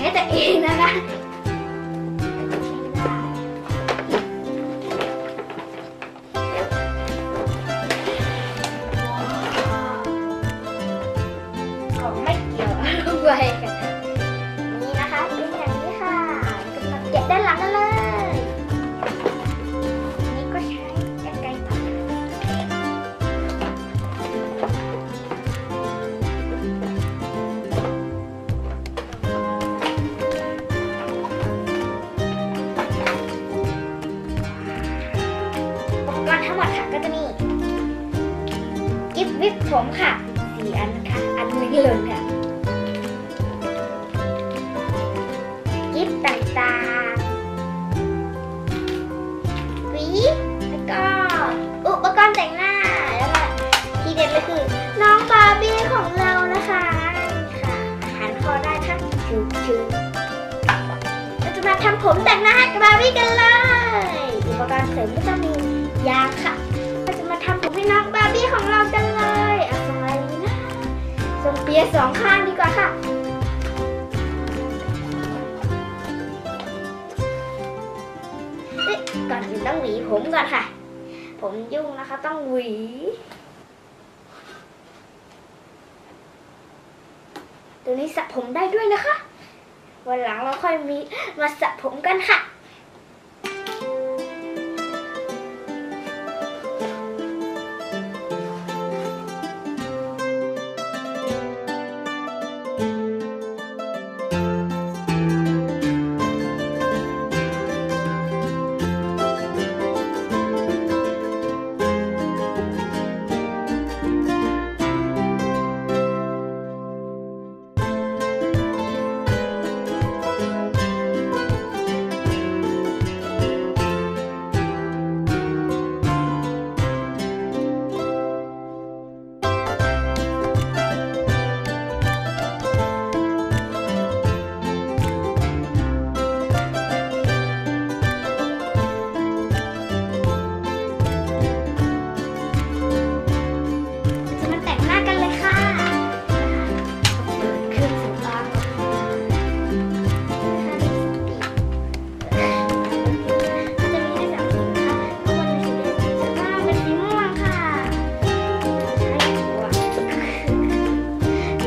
ให้ตัวเองนะค วิปผมค่ะสี่อันค่ะ อันนี้เลยค่ะกิฟต์ต่างๆวีแล้วก็อุปกรณ์แต่งหน้า แล้วก็ที่เด็ดเลยคือ น้องบาร์บี้ของเรานะคะนี่ค่ะหันคอได้ค่ะชิวชิวๆเราจะมาทำผมแต่งหน้าให้กับบาร์บี้กันเลย อุปกรณ์เสริมก็จะมียางค่ะ เราจะมาทำผมให้น้องบาร์บี้ของเรากัน ยียสองข้างดีกว่าค่ะเอ๊ะก่อนอื่นต้องหวีผมก่อนค่ะ ผมยุ่งนะคะต้องหวีตัวนี้สระผมได้ด้วยนะคะ วันหลังเราค่อยมีมาสระผมกันค่ะ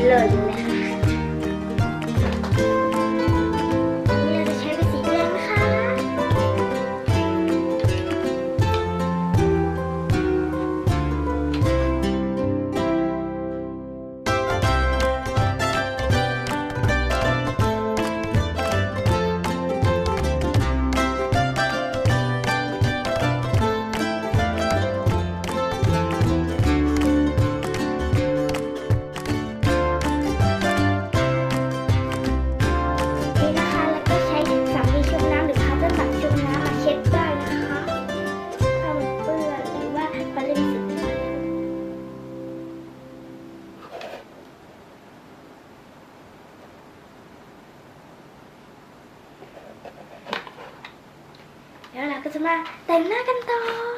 หล่นเแล้วเร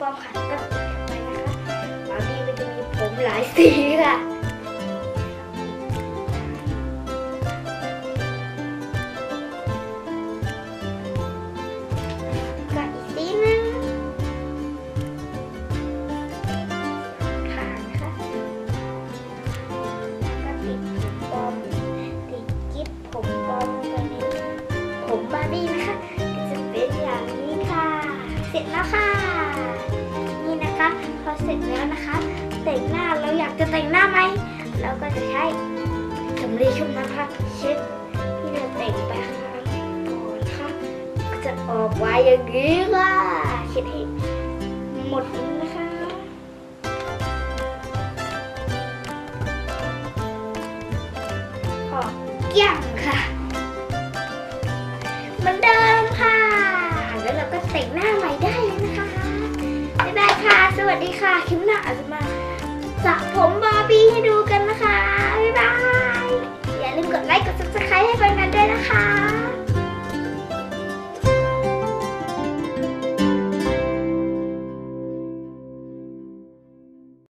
ป้อมค่ะก็ติดกันไปนะคะบางทีก็จะมีผมหลายสีค่ะ ในชุบนะคะเช็ดที่เราแต่งไปค่ะก่อนค่ะจะออกไว้อย่างนี้ค่ะเช็ดให้หมดนะคะออกเกี่ยงค่ะเหมือนเดิมค่ะ แล้วเราก็แต่งหน้าใหม่ได้เลยนะคะบ๊ายบายค่ะ สวัสดีค่ะคลิปหน้าอาจจะมาสระผมบาร์บี้ให้ดู